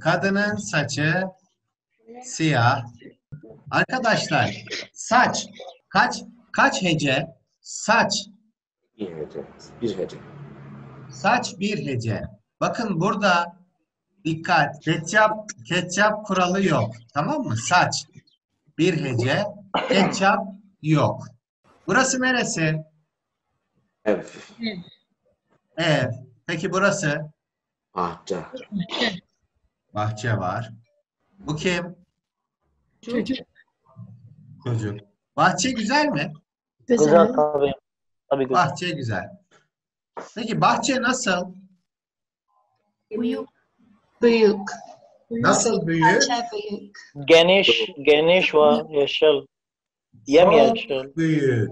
kadının saçı siyah. Arkadaşlar saç kaç kaç hece? Saç Bir hece. Bir hece. saç bir hece. Bakın burada dikkat ketçap ketçap kuralı yok. Tamam mı? Saç bir hece, ketçap yok. Burası neresi? Ev. Ev. Peki burası? Bahçe. Bahçe var. Bu kim? Çocuk. Çocuk. Bahçe güzel mi? Güzel Güzel. tabii. Tabii güzel. Bahçe güzel. Peki bahçe nasıl? Büyük. Büyük. Nasıl büyük? Bahçe büyük. Geniş, geniş ve yeşil. Yemyeşil. Büyük.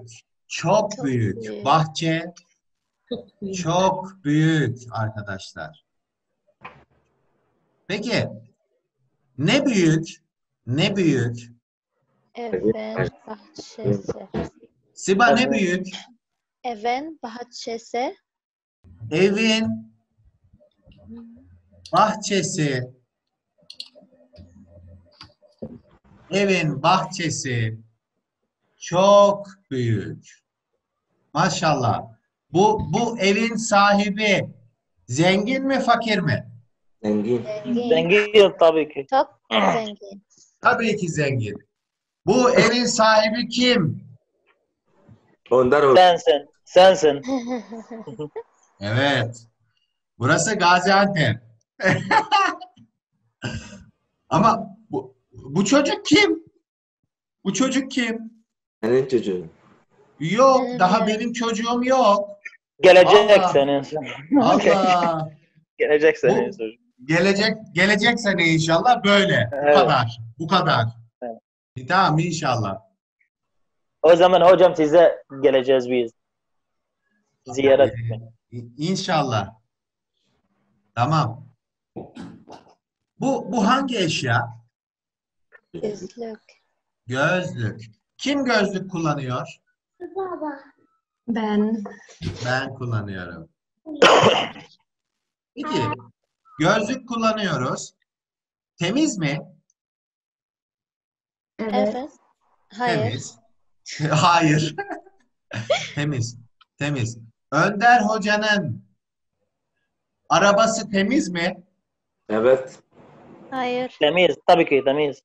Çok büyük. büyük. Bahçe çok büyük arkadaşlar. Peki ne büyük? Ne büyük? Evin bahçesi. Siba ne büyük? Evin bahçesi. Evin bahçesi. Evin bahçesi çok büyük. Maşallah. Bu bu evin sahibi zengin mi fakir mi? Zengin. Zengin. Zengin tabii ki. Çok zengin. Tabii ki zengin. Bu evin sahibi kim? Önder Hoca. Sensin. Sensin. Evet. Burası Gaziantep. Ama bu, bu çocuk kim? Bu çocuk kim? Senin çocuğun. Yok, daha benim çocuğum yok. Gelecek Allah. senin. Allah. Gelecek senin. Bu- çocuk. Gelecek gelecek sene inşallah böyle. Bu Evet. kadar. Bu kadar. Evet. E, Tamam inşallah. O zaman hocam size geleceğiz biz. Ziyaret etmeye. İnşallah. Tamam. Bu bu hangi eşya? Gözlük. Gözlük. Kim gözlük kullanıyor? Ben. Ben kullanıyorum. Peki, gözlük kullanıyoruz. Temiz mi? Evet. Evet. Hayır. Temiz. Hayır. Temiz. Temiz. Önder Hoca'nın arabası temiz mi? Evet. Hayır. Temiz. Tabii ki temiz.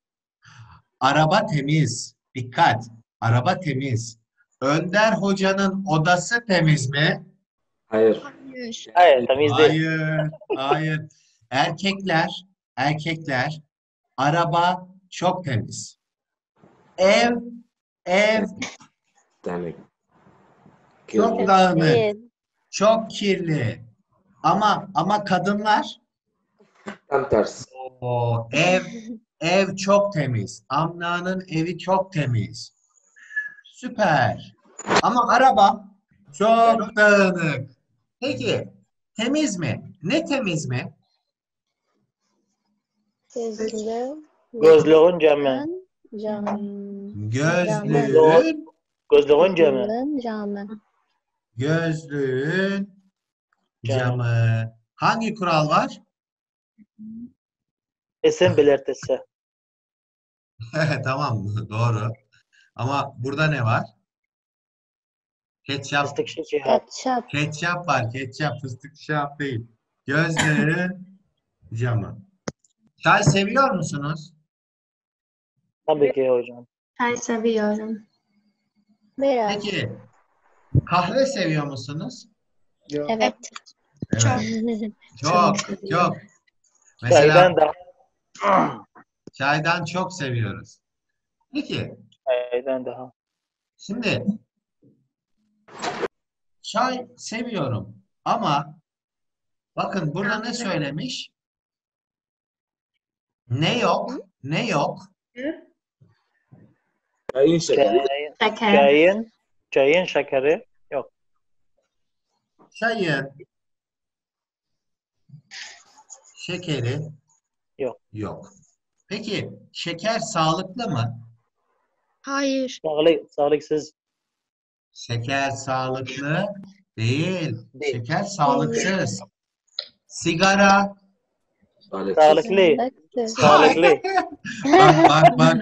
Araba temiz. Dikkat. Araba temiz. Önder Hoca'nın odası temiz mi? Hayır. Hayır temiz değil. Hayır. Hayır. Erkekler, erkekler araba çok temiz. Ev, ev Yani. çok dağınık. Çok kirli. Ama ama kadınlar Tam tersi. o ev ev çok temiz. Amna'nın evi çok temiz. Süper. Ama araba çok dağınık. Peki temiz mi? Ne temiz mi? Gözlük. Gözlüğün camı. Cam. Gözlüğün Gözlüğün. Gözlüğün camı. gözlüğün camı. Hangi kural var? İsim belirtisi. tamam doğru. Ama burada ne var? Ketçap Fıstık şeker. Ketçap. Ketçap var. Ketçap fıstık şap değil. Gözlerin camı. Çay seviyor musunuz? Tabii ki hocam. Çay seviyorum. Biraz. Peki kahve seviyor musunuz? Evet. Evet. Çok Çok çok. Mesela Çaydan daha. çaydan çok seviyoruz. Peki Çaydan daha. şimdi çay seviyorum ama bakın burada ne söylemiş? Ne yok? Ne yok? Çayın şekeri. Çayın, Şeker. çayın, çayın şekeri yok. Çayın şekeri Yok. Yok. Peki şeker sağlıklı mı? Hayır. Sağlık, sağlıksız Şeker sağlıklı değil. Değil. Şeker sağlıksız. Sigara Sağlıksız. Sağlıklı. Sağlıksız. Sağlıklı. Bak bak bak.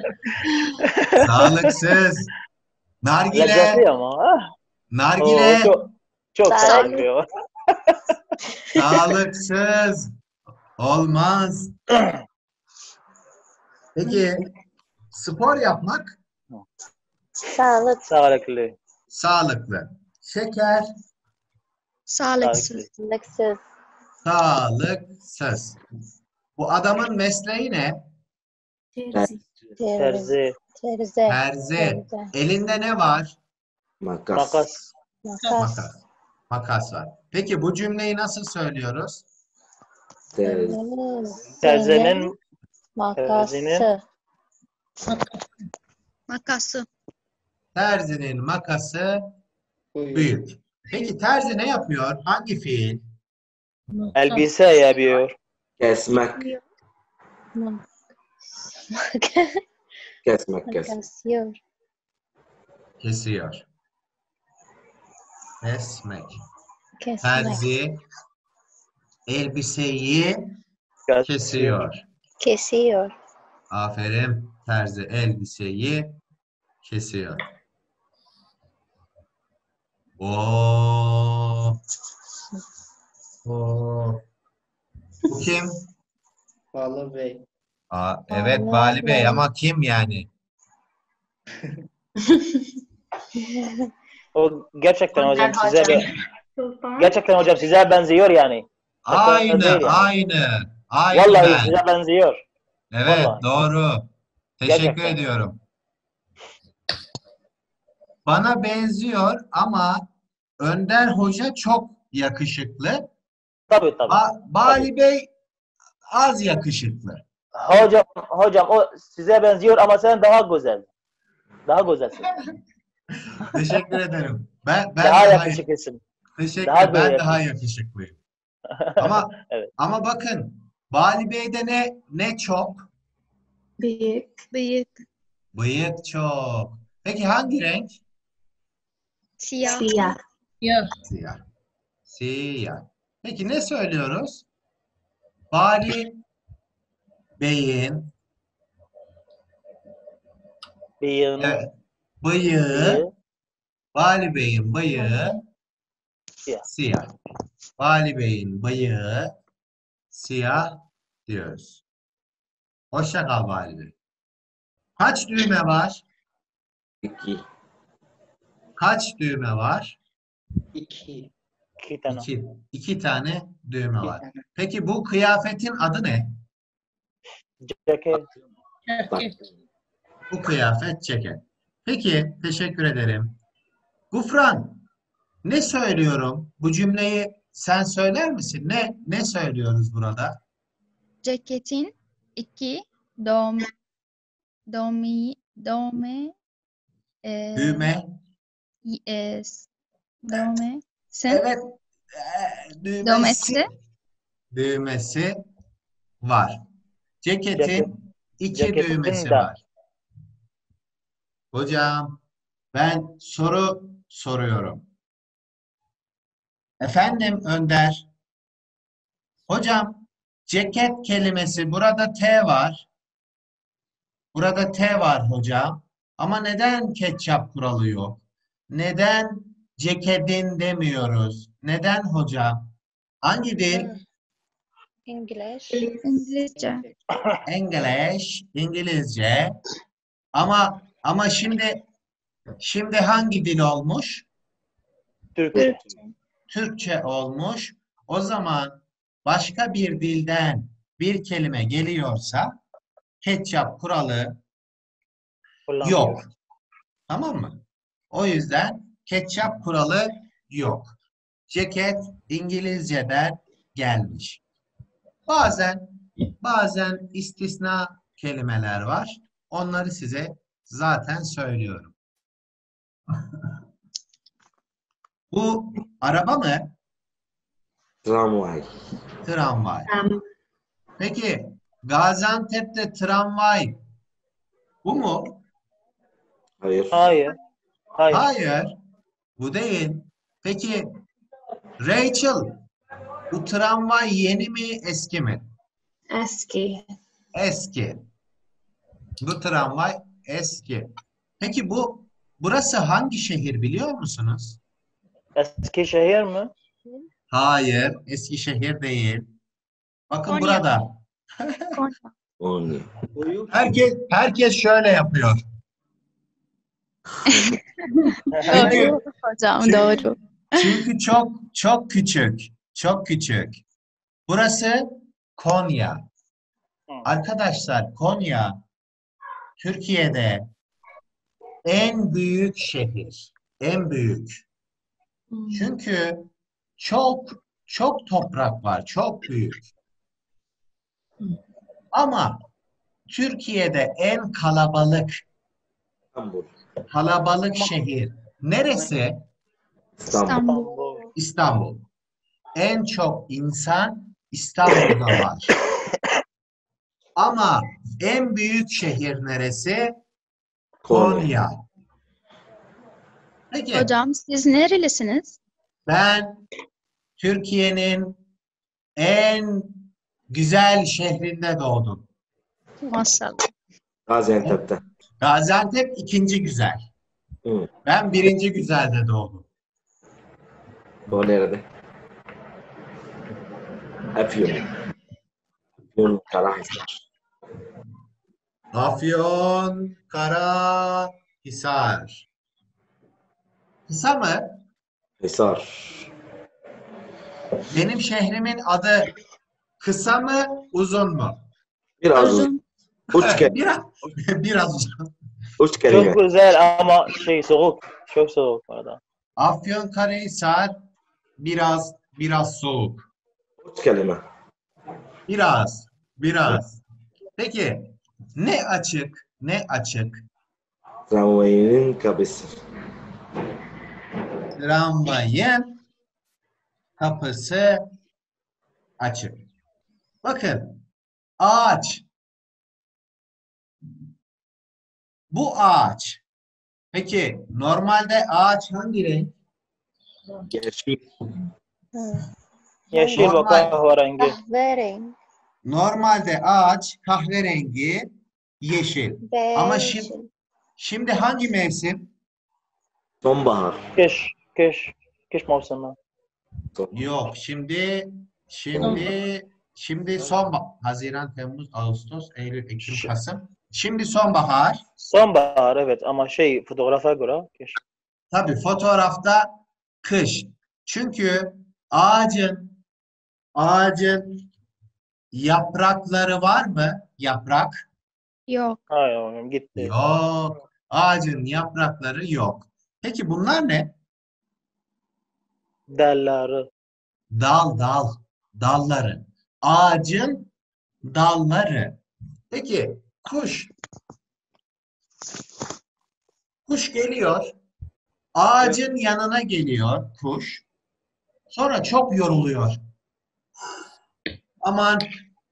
Sağlıksız. Nargile. Ah. Oo, Nargile. çok, çok Sağlıklı. sağlıklı. Sağlıksız. Olmaz. Peki spor yapmak Sağlık. Sağlıklı. sağlıklı. Şeker Sağlıksız. Sağlıksız. sağlıksız. Bu adamın mesleği ne? Terzi. Terzi. Terzi. Elinde ne var? Makas. Makas. Makas. Makas. Makas var. Peki bu cümleyi nasıl söylüyoruz? Terzi. Terzinin makası. Makası. Terzinin makası büyük. Peki terzi ne yapıyor? Hangi fiil? elbise yapıyor. Kesmek. Kesmek. Kesmek. Makasıyor. Kesiyor. Kesmek. Kesmek. Terzi elbiseyi kesiyor. Kesiyor. Aferin. Terzi elbiseyi kesiyor. Oo. Oo. Bu kim? Bağlı Bey. Aa, evet Vali Vali Bey Bey. ama kim yani? O gerçekten hocam size be- gerçekten hocam size benziyor yani. Aynı, yani. aynı. Aynı Vallahi ben. size benziyor. Evet, Vallahi. doğru. Teşekkür Gerçekten. ediyorum. Bana benziyor ama Önder Hoca çok yakışıklı. Tabii tabii. Ba Bali Bey az yakışıklı. Hocam hocam o size benziyor ama sen daha güzel. Daha güzelsin. Teşekkür ederim. Ben ben daha daha, yakışıklısın. teşekkür daha ben böyle daha yakışıklıyım. Ama Evet. ama bakın Bali Bey'de ne ne çok? Büyük. Büyük. Bıyık çok. Peki hangi renk? Siyah. Siyah. Siyah. Siyah. Peki ne söylüyoruz? Bali Bey'in Bıyığını evet, bıyığı, Bali Bey'in bıyığı Siyah. siyah. Bali Bey'in bıyığı siyah diyoruz. Hoşça kal Bali Bey. Kaç düğme var? İki. Kaç düğme var? İki. İki tane. İki, iki tane düğme İki var. tane. Peki bu kıyafetin adı ne? Ceket. Bu kıyafet ceket. Peki, teşekkür ederim. Gufran, ne söylüyorum? Bu cümleyi sen söyler misin? Ne ne söylüyoruz burada? ceketin iki dom domi dome e, Düğme. e, s- dome sen Evet. e, düğmesi. Düğmesi. Düğmesi var. Ceketin Ceket. iki Ceketin düğmesi de. var. Hocam, ben soru soruyorum. Efendim Önder. Hocam, ceket kelimesi burada T var. Burada T var hocam. Ama neden ketçap kuralı yok? Neden ceketin demiyoruz? Neden hocam? Hangi dil? English. İngilizce English, İngilizce. Ama ama şimdi şimdi hangi dil olmuş? Türkçe. Türkçe olmuş. O zaman başka bir dilden bir kelime geliyorsa ketçap kuralı yok. Tamam mı? O yüzden ketçap kuralı yok. Ceket İngilizceden gelmiş. Bazen bazen istisna kelimeler var. Onları size zaten söylüyorum. Bu araba mı? Tramvay. Tramvay. Peki Gaziantep'te tramvay bu mu? Hayır. Hayır. Hayır. Hayır. Bu değil. Peki Rachel bu tramvay yeni mi eski mi? Eski. Eski. Bu tramvay eski. Peki bu burası hangi şehir biliyor musunuz? Eskişehir mi? Hayır, Eskişehir değil. Bakın Konya. burada. Konya. Herkes herkes şöyle yapıyor. Doğru hocam Çünkü- doğru. Çünkü çok çok küçük. Çok küçük. Burası Konya. Hı. Arkadaşlar Konya Türkiye'de en büyük şehir. En büyük. Çünkü çok çok toprak var. Çok büyük. Ama Türkiye'de en kalabalık İstanbul. Kalabalık şehir neresi? İstanbul. İstanbul. En çok insan İstanbul'da var. Ama en büyük şehir neresi? Konya. Peki Hocam siz nerelisiniz? ben Türkiye'nin en güzel şehrinde doğdum. Maşallah. Gaziantep'te. Gaziantep ikinci güzel. Hı. Ben birinci güzelde doğdum. O nerede? Afyon. Afyon Karahisar. Afyon, Karahisar. Kısa mı? Hisar. Benim şehrimin adı kısa mı, uzun mu? Biraz uzun. Üç kelime. biraz, biraz. Üç. Çok güzel ama şey soğuk. Çok soğuk orada. Afyon, Karahisar biraz biraz soğuk. Üç kelime. Biraz, biraz. Peki ne açık, ne açık? Tramvayının kapısı. Tramvayın kapısı açık. Bakın ağaç. Bu ağaç. Peki normalde ağaç hangi renk? Yeşil. Yeşil ve Normal. kahverengi. Kahverengi. Normalde ağaç kahverengi, yeşil. Ama Bej. şimdi şimdi hangi mevsim? Sonbahar. Kış. Kış. Kış mevsimi. Yok. Şimdi şimdi şimdi sonbahar. Haziran, Temmuz, Ağustos, Eylül, Ekim, Kasım. Şimdi sonbahar. Sonbahar evet ama şey fotoğrafa göre kış. Tabii fotoğrafta kış. Çünkü ağacın ağacın yaprakları var mı? Yaprak Yok. Hayır oğlum gitti. yok. Ağacın yaprakları yok. Peki bunlar ne? Dalları. Dal dal dalları. Ağacın dalları. Peki kuş. Kuş geliyor. Ağacın yanına geliyor kuş. Sonra çok yoruluyor. Aman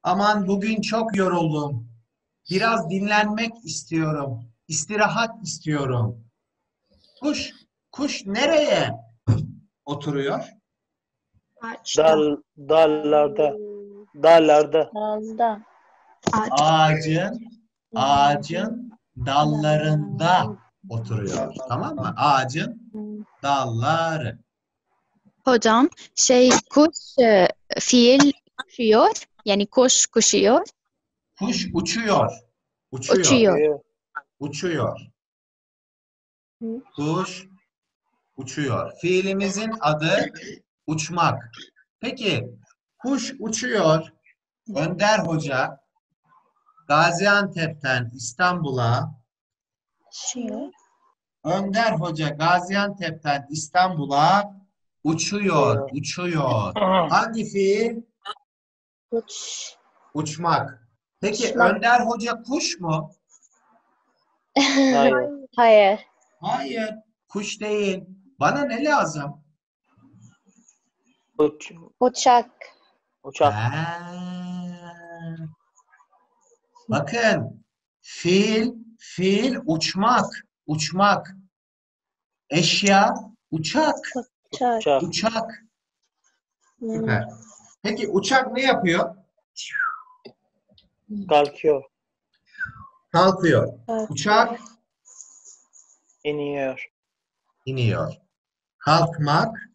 aman bugün çok yoruldum. Biraz dinlenmek istiyorum. İstirahat istiyorum. Kuş kuş nereye oturuyor? Dal, dallarda. Dallarda. Ağaç. ağacın ağacın dallarında oturuyor. Tamam mı? Ağacın dalları. Hocam şey kuş e, fiil uçuyor. Yani kuş kuşuyor. Kuş uçuyor. Uçuyor. Uçuyor. Uçuyor. Kuş uçuyor. Fiilimizin adı uçmak. Peki kuş uçuyor. Önder Hoca Gaziantep'ten İstanbul'a Uçuyor. Önder Hoca Gaziantep'ten İstanbul'a uçuyor, uçuyor. Hangi fiil? Uç. Uçmak. Peki Uçmak. Önder Hoca kuş mu? Hayır. Hayır. Hayır, kuş değil. Bana ne lazım? Uç, Uçak. uçak. Ha. Bakın, fiil, fiil uçmak, uçmak. Eşya, uçak, Uçak. Uçak. Hmm. Süper. Peki uçak ne yapıyor? Kalkıyor. Kalkıyor. Uçak iniyor. iniyor. Kalkmak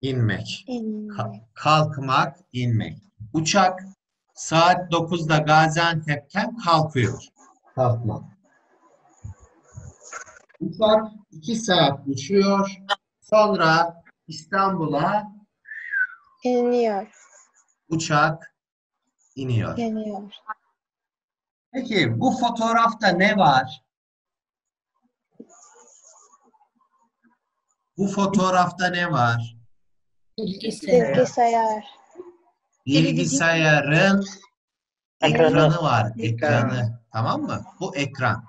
inmek. İn. Ka- kalkmak, inmek. Uçak saat 9'da Gaziantep'ten kalkıyor. Kalkmak. Uçak 2 saat uçuyor. Sonra İstanbul'a İniyor. uçak iniyor. İniyor. Peki bu fotoğrafta ne var? Bu fotoğrafta ne var? Bilgisayar. Bilgisayarın Ekranı. ekranı var. Ekran. Ekranı. Tamam mı? Bu ekran.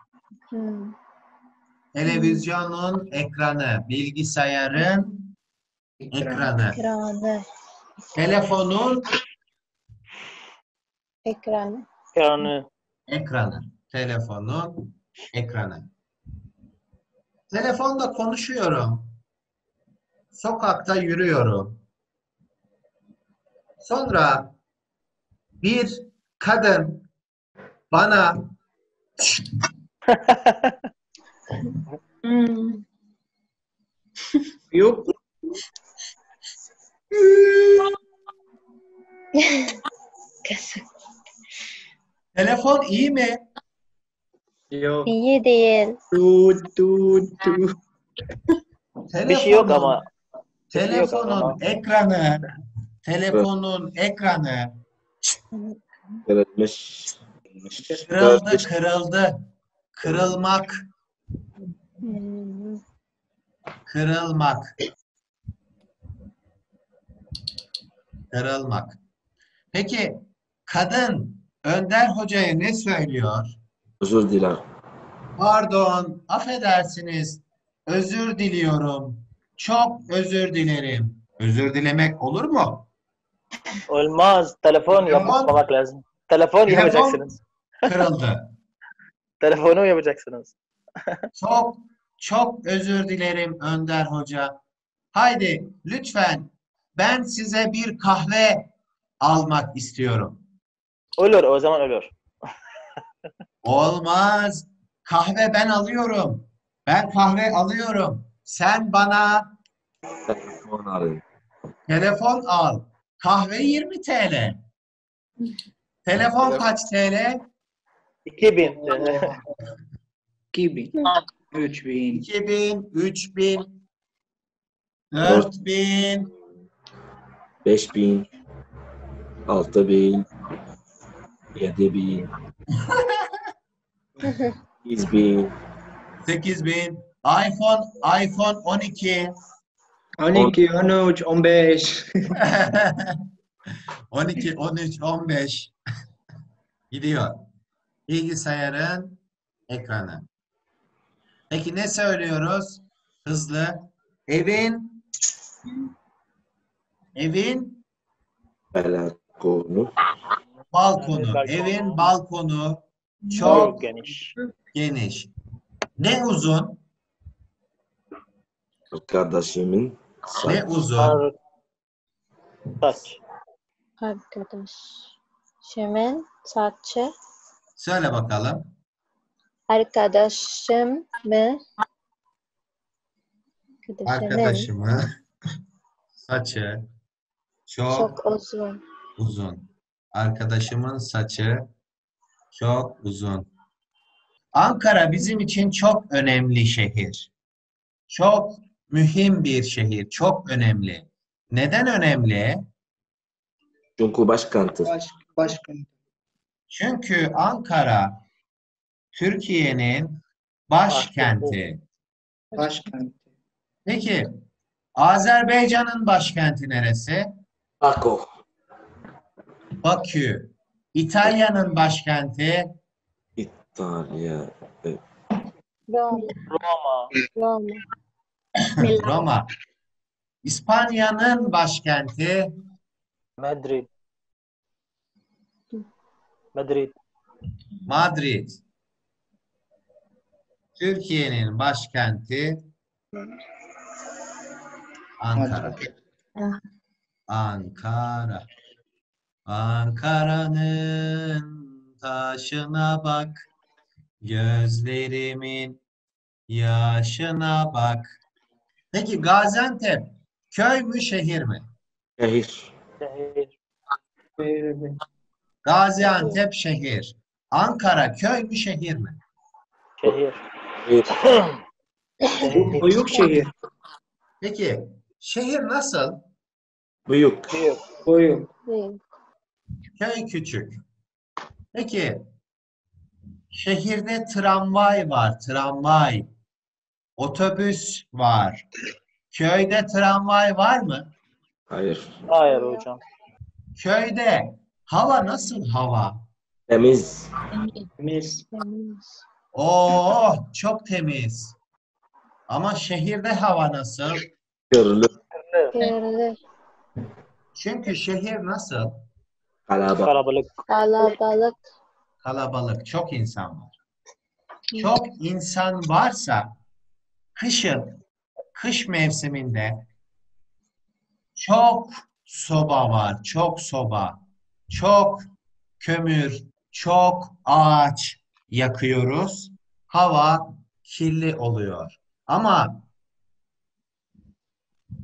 Hmm. Televizyonun ekranı, bilgisayarın ekranı, Ekranı. telefonun Ekranı. Yani ekranı, telefonun ekranı. Telefonda konuşuyorum. Sokakta yürüyorum. Sonra bir kadın bana. Yok. Telefon iyi mi? Yok. İyi değil. Tut tut tut. bir şey yok Telefonun- ama. şey yok Telefonun ama. ekranı, telefonun ekranı Kırılmış. kırıldı, kırıldı. Kırılmak, kırılmak. Kırılmak. Peki kadın Önder Hoca'ya ne söylüyor? Özür dilerim. Pardon, affedersiniz. Özür diliyorum. Çok özür dilerim. Özür dilemek olur mu? Olmaz. Telefon yapmamak lazım. Telefon Telefon- yapacaksınız. Kırıldı. Telefonu yapacaksınız. Çok çok özür dilerim Önder Hoca. Haydi lütfen ben size bir kahve almak istiyorum. Olur o zaman olur. Olmaz. Kahve ben alıyorum. Ben kahve alıyorum. Sen bana Telefon arayın. telefon al. Kahve 20 TL. Telefon kaç TL? 2000. 2000. 3000. 2000, 3000, 4000, 5000. 6000. 7000. 8000. 8000. iPhone, iPhone 12. 12, 13, 15. 12, 13, 15 gidiyor. Bilgisayarın ekranı. Peki ne söylüyoruz? Hızlı. Evin evin Balkonu. balkonu. Evin balkonu Çok geniş. geniş. Ne uzun? Arkadaşımın Ne uzun? Saç. Arkadaş. Şimin saçı. Söyle bakalım. Arkadaşım mı? Arkadaşımın Arkadaşımı saçı çok çok uzun. uzun. Arkadaşımın saçı çok uzun. Ankara bizim için çok önemli şehir. Çok mühim bir şehir, çok önemli. Neden önemli? Çünkü başkenttir. Baş, başkan. Çünkü Ankara Türkiye'nin başkenti. Başkan. Peki Azerbaycan'ın başkenti neresi? Baku. Bakü. İtalya'nın başkenti İtalya. Roma. Roma. Roma. Roma. İspanya'nın başkenti Madrid. Madrid. Madrid. Türkiye'nin başkenti Ankara. Ankara. Ankara'nın taşına bak. Gözlerimin yaşına bak. Peki Gaziantep köy mü şehir mi? Şehir. Şehir. Gaziantep şehir. Ankara köy mü şehir mi? Şehir. Şehir. Büyük şehir. Peki şehir nasıl? Büyük. Büyük. Büyük. Büyük. Köy küçük. Peki şehirde tramvay var, tramvay. Otobüs var. Köyde tramvay var mı? Hayır. Hayır hocam. Köyde hava nasıl hava? Temiz. Temiz. Temiz. Oo, çok temiz. Ama şehirde hava nasıl? Kirli. Kirli. Çünkü şehir nasıl? Kalabalık. Kalabalık. Kalabalık. Kalabalık, çok insan var. Çok insan varsa kışın, kış mevsiminde çok soba var, çok soba, çok kömür, çok ağaç yakıyoruz. Hava kirli oluyor. Ama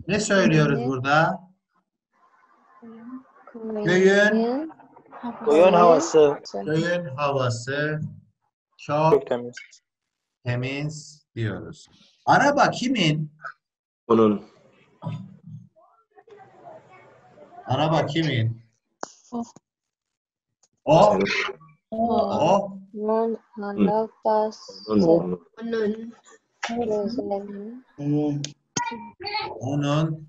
ne söylüyoruz Evet. burada? Köyün Köyün- Köyün havası Köyün havası çok çok temiz. temiz diyoruz. Araba kimin? Onun. Araba kimin? O. O, O. o, Onun arabası. Onun. Onun. Güzel. Onun.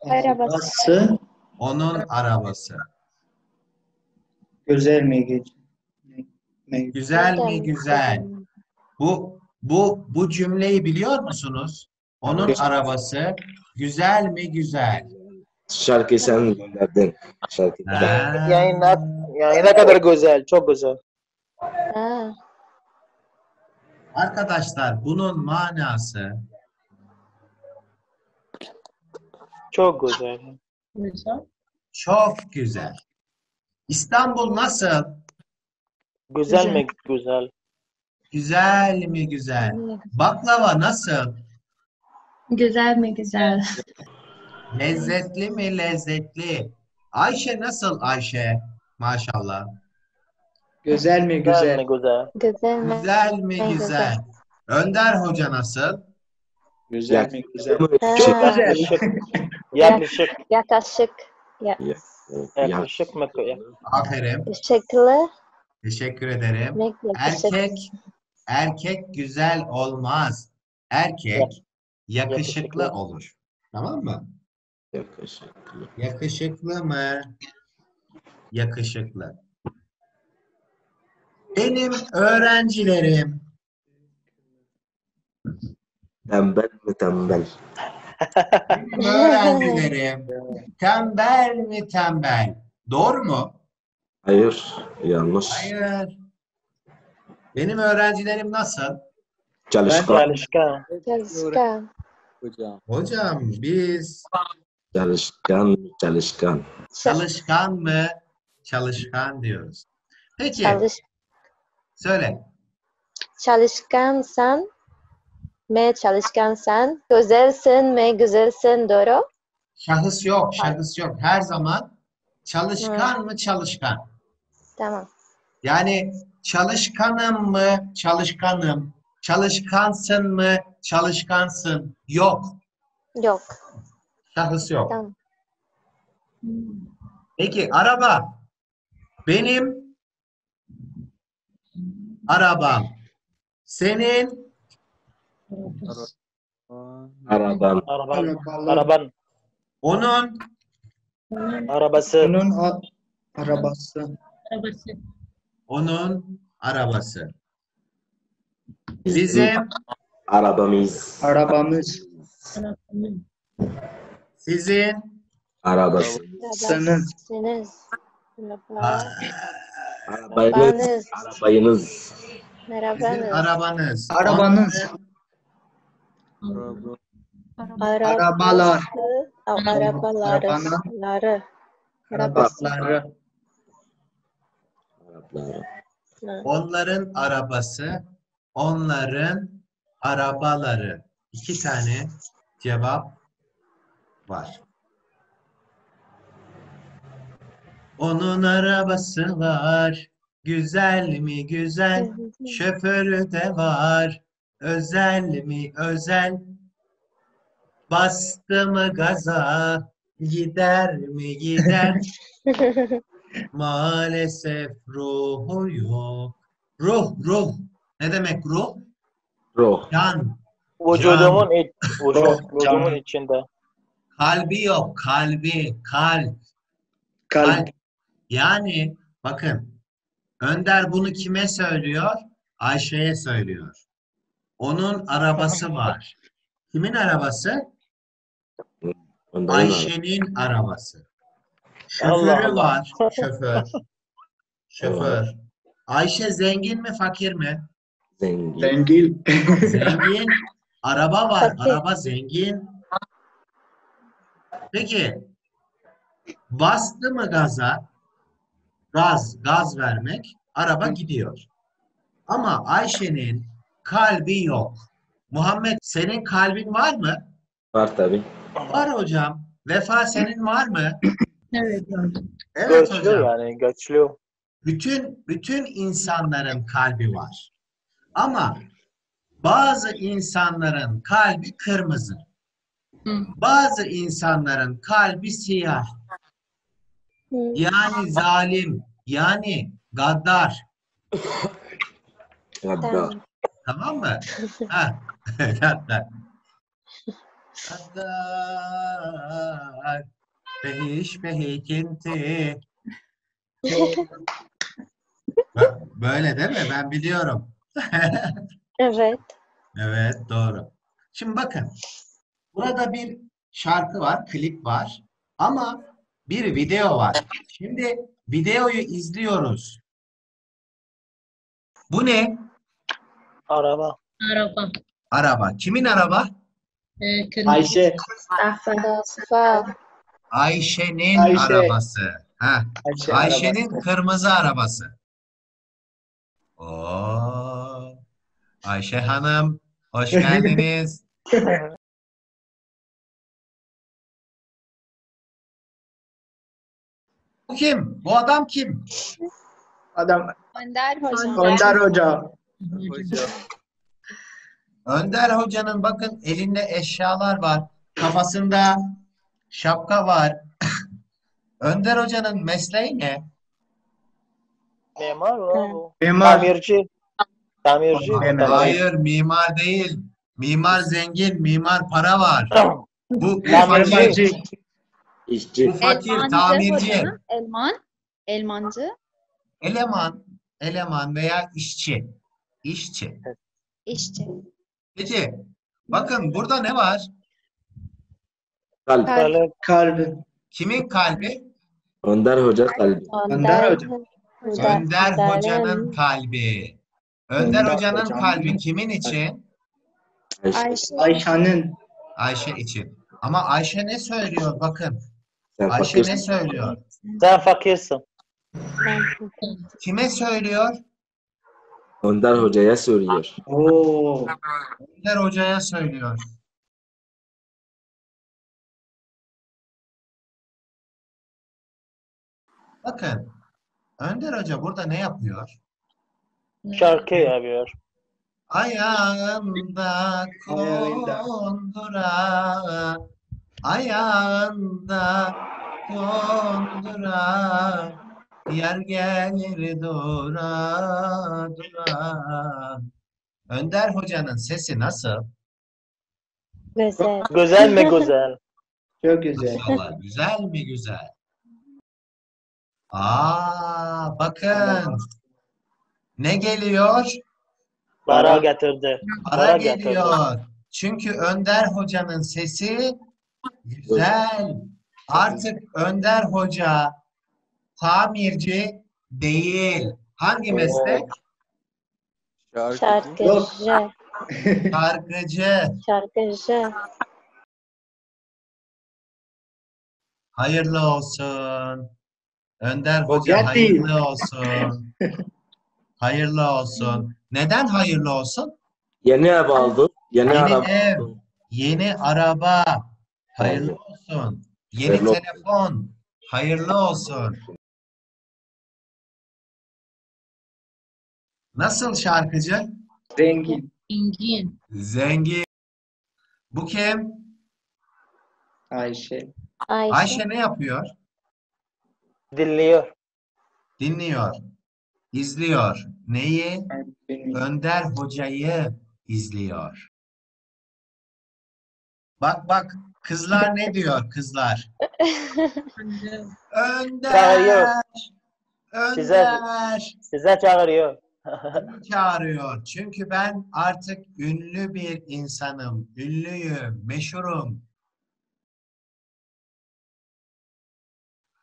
Arabası. Onun arabası. Güzel mi? Ne? Güzel mi güzel? Bu bu bu cümleyi biliyor musunuz? Onun Evet. arabası güzel mi güzel? Şarkı sen gönderdin. Şarkı. Yani ne, yani ne kadar güzel. Çok güzel. Ha. Arkadaşlar bunun manası Çok güzel. çok güzel. İstanbul nasıl? Güzel mi güzel? Güzel mi güzel? Baklava nasıl? Güzel mi güzel? Lezzetli mi lezzetli? Ayşe nasıl Ayşe? Maşallah. Güzel mi Güzel mi güzel? güzel? Güzel mi? Güzel mi güzel? Önder Hoca nasıl? Güzel mi güzel? Ha. Yakışık. Yakışık. Yakışık. Ya. Yakışık mı? Aferin. Teşekkürler. Teşekkür ederim. Erkek erkek güzel olmaz. Erkek yakışıklı olur. Tamam mı? Yakışıklı. Yakışıklı mı? Yakışıklı. Benim öğrencilerim Tembel mi tembel? benim öğrencilerim tembel mi tembel? Doğru mu? Hayır. Yanlış. Hayır. Benim öğrencilerim nasıl? Çalışkan. Çalışkan. Çalışkan. Hocam biz Çalışkan. Çalışkan. çalışkan mı? Çalışkan diyoruz. Peki Çalış, söyle. çalışkansan mı çalışkansan güzelsin mi güzelsin doğru Şahıs yok, şahıs yok. Her zaman çalışkan mı çalışkan? tamam Yani çalışkanım mı çalışkanım? Çalışkansın mı çalışkansın? Yok. yok Şahıs yok. tamam Peki araba. Benim arabam. Senin Araban. Araban. Araban. onun Arabası. Onun a- arabası. Onun arabası. Bizim Arabamız. Arabamız. sizin Arabası. Senin. Arabanız. Arabanız. Arabanız. arabanız. Arabanız. Arabalar. Arabalar. Arabaları. Arabana. Arapları. Onların arabası, onların arabaları. İki tane cevap var. Onun arabası var, güzel mi güzel, şoförü de var, özel mi özel, bastı mı gaza, gider mi gider, Maalesef ruhu yok. Ruh, ruh. Ne demek ruh? Ruh. Can. Vücudumun, iç, vücudumun içinde. Kalbi yok. Kalbi, kalp. Kalp. Yani bakın Önder bunu kime söylüyor? Ayşe'ye söylüyor. Onun arabası var. Kimin arabası? Ayşe'nin arabası. Şoförü Allah var. Şoför. Şoför. Ayşe zengin mi fakir mi? Zengin. Zengin. Zengin. Araba var. Araba zengin. Peki bastı mı gaza? Gaz, gaz vermek. Araba gidiyor. Ama Ayşe'nin kalbi yok. Muhammed senin kalbin var mı? Var tabi. Var hocam. Vefa senin var mı? Evet hocam. Evet Göçlü hocam. yani, göçlü. Bütün bütün insanların kalbi var. Ama bazı insanların kalbi kırmızı. Hı. Bazı insanların kalbi siyah. Yani zalim, yani gaddar. Gaddar. Tamam mı? ha. gaddar. Gaddar. Behiş behikinti. Böyle değil mi? Ben biliyorum. Evet. Evet, doğru. Şimdi bakın. Burada bir şarkı var, klip var. Ama bir video var. Şimdi videoyu izliyoruz. Bu ne? Araba. Araba. Araba. Kimin araba? Ee, kırmızı. Ayşe. Ayşe'nin Ayşe. arabası. Ha. Ayşe Ayşe'nin arabası. kırmızı arabası. Oo. Ayşe Hanım, hoş geldiniz. Bu kim? Bu adam kim? Adam Önder hocam. Önder Hoca. Önder Hoca'nın bakın elinde eşyalar var. Kafasında şapka var. Önder Hoca'nın mesleği ne? Lan bu? Mimar. Tamirci. Tamirci. Hayır, mimar değil. Mimar zengin, mimar para var. Bu, Tamirci. fakir, İşçi. bu fakir, Elmancı tamirci, hocam. Elman. Elmancı. eleman, eleman veya işçi. İşçi. işçi. Peki, bakın burada ne var? Kalp. Kalp. Kalbi. Kimin kalbi? Önder Hoca kalbi. Önder Hoca. Önder Hoca'nın kalbi. Önder Hoca'nın kalbi kimin için? Ayşe. Ayşe. Ayşe'nin. Ayşe için. Ama Ayşe ne söylüyor? Bakın. Sen Ayşe ne fakirsin. söylüyor? Sen fakirsin. Kime söylüyor? Önder Hoca'ya soruyor. Oo. Önder Hoca'ya söylüyor. Bakın. Önder Hoca burada ne yapıyor? Şarkı yapıyor. Ayağında kondura, ayağında kondura, yer gelir dura dura. Önder Hoca'nın sesi nasıl? Güzel. Güzel mi güzel? Çok güzel. Maşallah, güzel mi güzel? Aa, bakın. Ne geliyor? Para getirdi. Para Para getirdi. geliyor. Çünkü Önder Hoca'nın sesi güzel. Artık Önder Hoca tamirci değil. Hangi meslek? Şarkıcı. Şarkıcı. Şarkıcı. Hayırlı olsun. Önder Hoca hayırlı olsun. hayırlı olsun. Neden hayırlı olsun? Yeni ev aldı. Yeni, Yeni araba ev. Yeni araba. Hayırlı olsun. Yeni Hayırlı olsun. telefon. Hayırlı olsun. Nasıl şarkıcı? Zengin. İngin. Zengin. Bu kim? Ayşe. Ayşe. Ayşe ne yapıyor? Dinliyor. Dinliyor. İzliyor. Neyi? Önder Hoca'yı izliyor. Bak bak kızlar ne diyor kızlar? Önder. Çağırıyor. Size- Önder. Size çağırıyor. Beni çağırıyor. Çünkü ben artık ünlü bir insanım. Ünlüyüm, meşhurum.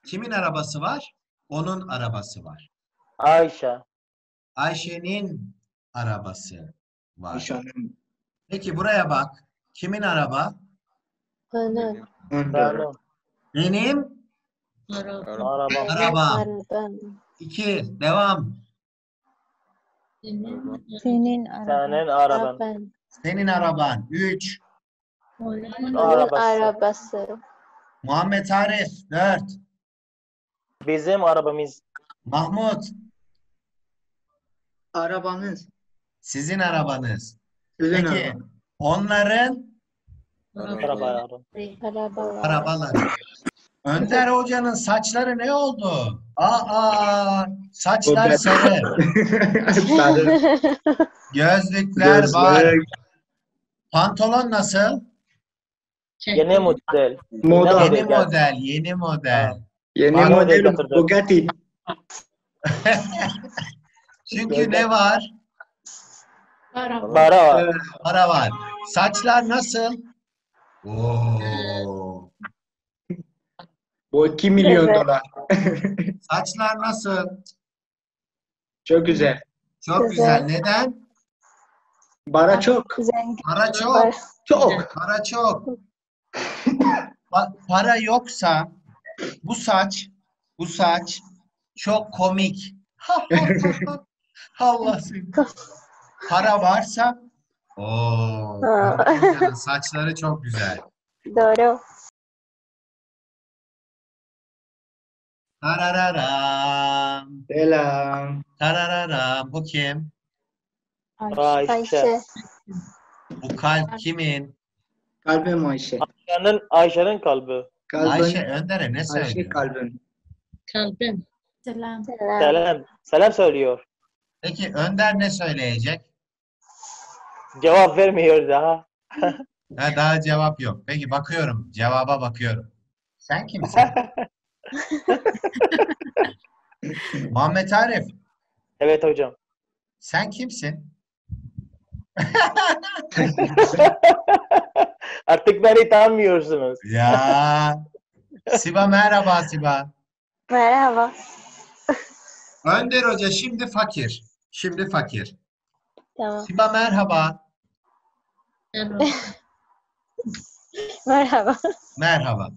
Kimin arabası var? Onun arabası var. Ayşe. Ayşe'nin arabası var. Nişanım. Peki buraya bak. Kimin araba? Önder. Benim. Benim Araba. Araban. İki. Devam. Senin. Senin Senin araban. araban. Senin araban. Üç. Onun Arabası. arabası. Muhammed Arif. Dört. Bizim arabamız. Mahmut. Arabanız. Sizin arabanız. Sizin Peki. araba. Onların Araba araba. Araba. arabaları. Önder Hoca'nın saçları ne oldu? Aa, saçlar ben- sarı. Sarı. Gözlükler var. Gözlük. Pantolon nasıl? Yeni model. Moda. Yeni Model. model, yeni model. Yeni Var model. Bugatti. Çünkü ne var? Para var. Evet. Para var. Saçlar nasıl? Oo. Bu 2 milyon Evet. dolar. Saçlar nasıl? Çok güzel. Çok Güzel. güzel. Neden? Para çok. Para çok. Çok. Para çok. Pa- para yoksa bu saç, bu saç çok komik. Allah seni. Para varsa Oo, saçları çok güzel. Doğru. Tarararam, Selam. tarararam. Bu kim? Ayşe. Ayşe. Bu kalp kimin? Kalbim Ayşe. Ayşe'nin, Ayşe'nin kalbi. Kalbin. Ayşe Önder'e ne Ayşe söylüyor? kalbin. Kalbim. Selam. Selam. Selam. Selam söylüyor. Peki Önder ne söyleyecek? Cevap vermiyor daha. Ha, daha cevap yok. Peki bakıyorum. Cevaba bakıyorum. Sen kimsin? Muhammed Arif, Evet hocam. sen kimsin? Artık beni tanımıyorsunuz. Ya. Siba merhaba Siba. Merhaba. Önder Hoca şimdi fakir. Şimdi fakir. Tamam. Siba merhaba. Merhaba. Merhaba. Merhaba.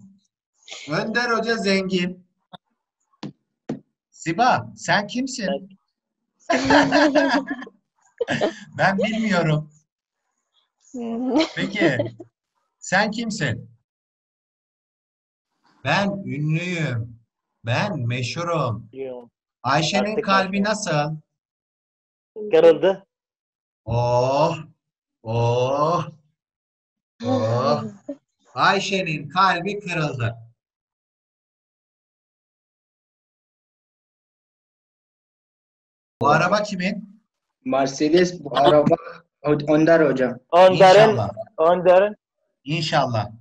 Önder Hoca zengin. Siba sen kimsin? Ben bilmiyorum. Peki sen kimsin? Ben ünlüyüm. Ben meşhurum. Ayşe'nin kalbi nasıl? Kırıldı. Oh, oh, oh. Ayşe'nin kalbi kırıldı. Bu araba kimin? Mercedes bu araba Önder hocam. Onların, İnşallah. onların İnşallah.